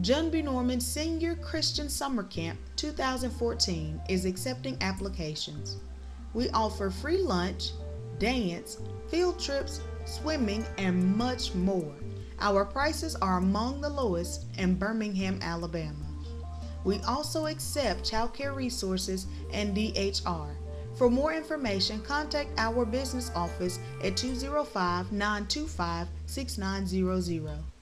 John B. Norman Senior Christian Summer Camp 2014 is accepting applications. We offer free lunch, dance, field trips, swimming, and much more. Our prices are among the lowest in Birmingham, Alabama. We also accept child care resources and DHR. For more information, contact our business office at 205 925 6900.